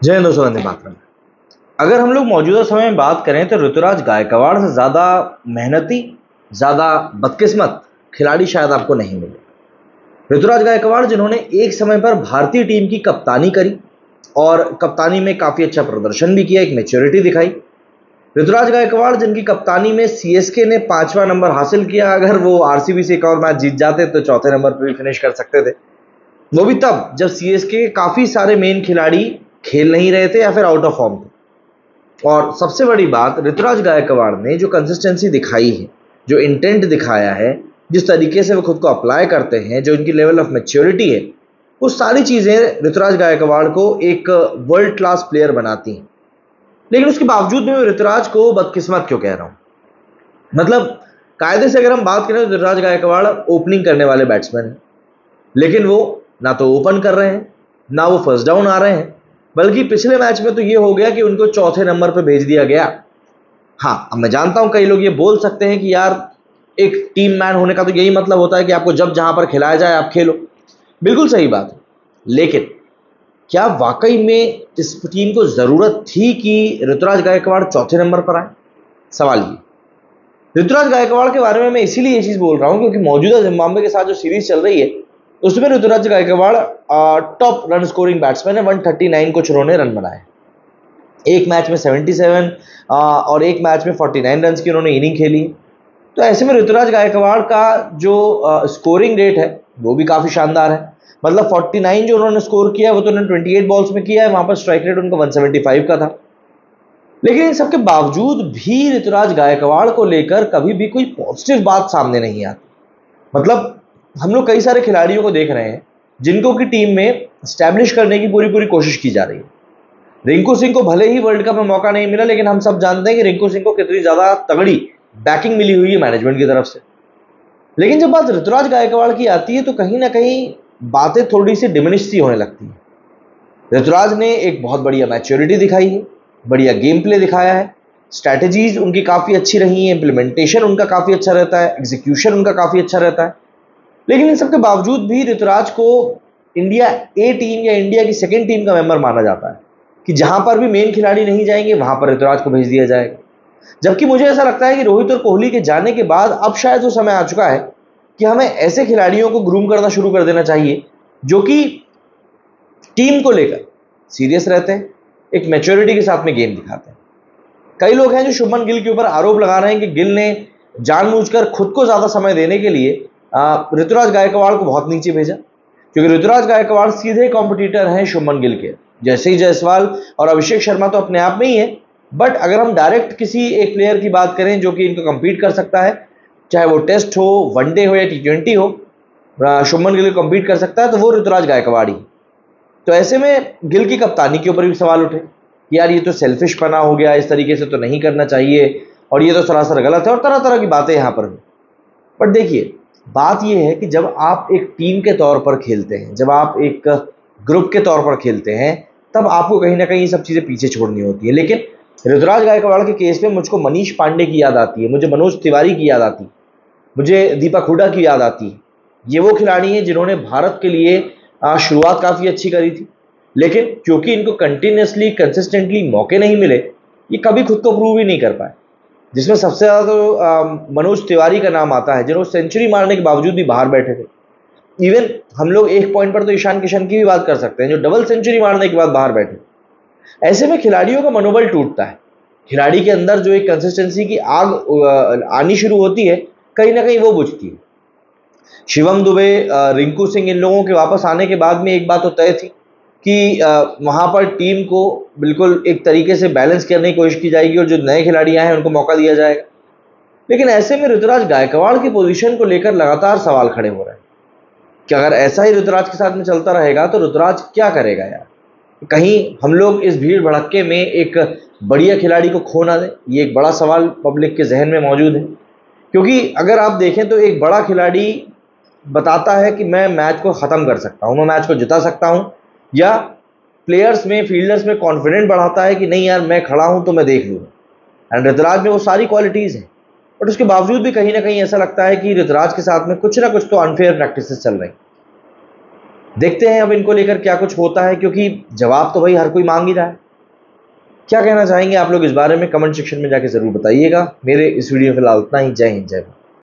जय हिंद दोस्तों, वंदे मातरम। अगर हम लोग मौजूदा समय में बात करें तो ऋतुराज गायकवाड़ से ज़्यादा मेहनती, ज़्यादा बदकिस्मत खिलाड़ी शायद आपको नहीं मिले। ऋतुराज गायकवाड़, जिन्होंने एक समय पर भारतीय टीम की कप्तानी करी और कप्तानी में काफ़ी अच्छा प्रदर्शन भी किया, एक मेच्योरिटी दिखाई। ऋतुराज गायकवाड़, जिनकी कप्तानी में सीएसके ने पांचवा नंबर हासिल किया, अगर वो आरसीबी से एक और मैच जीत जाते तो चौथे नंबर पर भी फिनिश कर सकते थे। वो भी तब, जब सीएसके काफ़ी सारे मेन खिलाड़ी खेल नहीं रहे थे या फिर आउट ऑफ़ फॉर्म थे? और सबसे बड़ी बात, ऋतुराज गायकवाड़ ने जो कंसिस्टेंसी दिखाई है, जो इंटेंट दिखाया है, जिस तरीके से वो खुद को अप्लाई करते हैं, जो उनकी लेवल ऑफ़ मेच्योरिटी है, वो सारी चीज़ें ऋतुराज गायकवाड़ को एक वर्ल्ड क्लास प्लेयर बनाती हैं। लेकिन उसके बावजूद भी मैं ऋतुराज को बदकिस्मत क्यों कह रहा हूँ? मतलब कायदे से अगर हम बात करें तो ऋतुराज गायकवाड़ ओपनिंग करने वाले बैट्समैन हैं। लेकिन वो ना तो ओपन कर रहे हैं, ना वो फ़र्स्ट डाउन आ रहे हैं बल्कि पिछले मैच में तो ये हो गया कि उनको चौथे नंबर पर भेज दिया गया। हाँ अब मैं जानता हूँ कई लोग ये बोल सकते हैं कि यार, एक टीम मैन होने का तो यही मतलब होता है कि आपको जब जहाँ पर खिलाया जाए, आप खेलो। बिल्कुल सही बात। है लेकिन, क्या वाकई में इस टीम को ज़रूरत थी कि ऋतुराज गायकवाड़ चौथे नंबर पर आए? सवाल ये। ऋतुराज गायकवाड़ के बारे में मैं इसीलिए ये चीज़ बोल रहा हूँ क्योंकि मौजूदा जिम्बाब्वे के साथ जो सीरीज़ चल रही है उसमें Ruturaj Gaikwad top run scoring batsman है 139 कुछ उन्होंने रन बनाए। एक मैच में 77 आ, और एक मैच में 49 रन की उन्होंने इनिंग खेली। तो ऐसे में ऋतुराज गायकवाड़ का जो आ, स्कोरिंग रेट है वो भी काफ़ी शानदार है। मतलब 49 जो उन्होंने स्कोर किया वो तो उन्होंने 28 बॉल्स में किया है वहाँ पर स्ट्राइक रेट उनका 175 का था। लेकिन इन सबके बावजूद भी ऋतुराज गायकवाड़ को लेकर कभी भी कोई पॉजिटिव बात सामने नहीं आती। मतलब हम लोग कई सारे खिलाड़ियों को देख रहे हैं, जिनको की टीम में स्टैब्लिश करने की पूरी पूरी कोशिश की जा रही है। रिंकू सिंह को भले ही वर्ल्ड कप में मौका नहीं मिला, लेकिन हम सब जानते हैं कि रिंकू सिंह को कितनी ज़्यादा तगड़ी बैकिंग मिली हुई है मैनेजमेंट की तरफ़ से। लेकिन जब बात ऋतुराज गायकवाड़ की आती है तो कहीं ना कहीं बातें थोड़ी सी डिमिनिश सी होने लगती है। ऋतुराज ने एक बहुत बढ़िया मैच्योरिटी दिखाई है, बढ़िया गेम प्ले दिखाया है। स्ट्रैटेजीज उनकी काफ़ी अच्छी रही है इंप्लीमेंटेशन उनका काफ़ी अच्छा रहता है एग्जीक्यूशन उनका काफ़ी अच्छा रहता है। लेकिन इन सबके बावजूद भी ऋतुराज को इंडिया ए टीम या इंडिया की सेकेंड टीम का मेंबर माना जाता है कि जहाँ पर भी मेन खिलाड़ी नहीं जाएँगे, वहाँ पर ऋतुराज को भेज दिया जाएगा। जबकि मुझे ऐसा लगता है कि रोहित और कोहली के जाने के बाद अब शायद वो समय आ चुका है कि हमें ऐसे खिलाड़ियों को ग्रूम करना शुरू कर देना चाहिए, जो कि टीम को लेकर सीरियस रहते हैं, एक मेच्योरिटी के साथ में गेम दिखाते हैं। कई लोग हैं जो शुभमन गिल के ऊपर आरोप लगा रहे हैं कि गिल ने जानबूझकर खुद को ज़्यादा समय देने के लिए ऋतुराज गायकवाड़ को बहुत नीचे भेजा, क्योंकि ऋतुराज गायकवाड़ सीधे कॉम्पिटिटर हैं शुभमन गिल के। जैसे ही जायसवाल और अभिषेक शर्मा तो अपने आप में ही है बट अगर हम डायरेक्ट किसी एक प्लेयर की बात करें जो कि इनको कम्पीट कर सकता है, चाहे वो टेस्ट हो वनडे हो या टी ट्वेंटी हो शुभमन गिल कम्पीट कर सकता है तो वो ऋतुराज गायकवाड़ ही। तो ऐसे में गिल की कप्तानी के ऊपर भी सवाल उठे यार ये तो सेल्फिश पना हो गया, इस तरीके से तो नहीं करना चाहिए, और ये तो सरासर गलत है, और तरह तरह की बातें यहाँ पर बट देखिए बात यह है कि जब आप एक टीम के तौर पर खेलते हैं, जब आप एक ग्रुप के तौर पर खेलते हैं, तब आपको कहीं ना कहीं ये सब चीज़ें पीछे छोड़नी होती है। लेकिन ऋतुराज गायकवाड़ के केस में मुझको मनीष पांडे की याद आती है, मुझे मनोज तिवारी की याद आती, मुझे दीपक हुडा की याद आती। ये वो खिलाड़ी हैं जिन्होंने भारत के लिए शुरुआत काफ़ी अच्छी करी थी। लेकिन क्योंकि इनको कंटिन्यूसली कंसिस्टेंटली मौके नहीं मिले, ये कभी खुद को प्रूव ही नहीं कर पाए। जिसमें सबसे ज़्यादा तो मनोज तिवारी का नाम आता है, जिन्होंने सेंचुरी मारने के बावजूद भी बाहर बैठे थे। इवन हम लोग एक पॉइंट पर तो ईशान किशन की भी बात कर सकते हैं, जो डबल सेंचुरी मारने के बाद बाहर बैठे। ऐसे में खिलाड़ियों का मनोबल टूटता है। खिलाड़ी के अंदर जो एक कंसिस्टेंसी की आग आनी शुरू होती है, कहीं ना कहीं वो बुझती है। शिवम दुबे रिंकू सिंह इन लोगों के वापस आने के बाद में एक बात तो तय थी कि वहाँ पर टीम को बिल्कुल एक तरीके से बैलेंस करने की कोशिश की जाएगी और जो नए खिलाड़ी आए हैं उनको मौका दिया जाएगा। लेकिन ऐसे में ऋतुराज गायकवाड़ की पोजीशन को लेकर लगातार सवाल खड़े हो रहे हैं कि अगर ऐसा ही ऋतुराज के साथ में चलता रहेगा तो ऋतुराज क्या करेगा यार? कहीं हम लोग इस भीड़ भड़के में एक बढ़िया खिलाड़ी को खो ना दें, ये एक बड़ा सवाल पब्लिक के जहन में मौजूद है। क्योंकि अगर आप देखें तो एक बड़ा खिलाड़ी बताता है कि मैं मैच को ख़त्म कर सकता हूँ, मैं मैच को जिता सकता हूँ या प्लेयर्स में फील्डर्स में कॉन्फिडेंट बढ़ाता है कि नहीं यार, मैं खड़ा हूँ तो मैं देख लूँ एंड ऋतराज में वो सारी क्वालिटीज़ हैं। बट उसके बावजूद भी कहीं ना कहीं ऐसा लगता है कि ऋतराज के साथ में कुछ ना कुछ तो अनफेयर प्रैक्टिस चल रही देखते हैं अब इनको लेकर क्या कुछ होता है, क्योंकि जवाब तो भाई हर कोई मांग ही रहा है। क्या कहना चाहेंगे आप लोग इस बारे में? कमेंट सेक्शन में जाके ज़रूर बताइएगा। मेरे इस वीडियो में फ़िलहाल उतना ही। जय हिंद, जय भारत।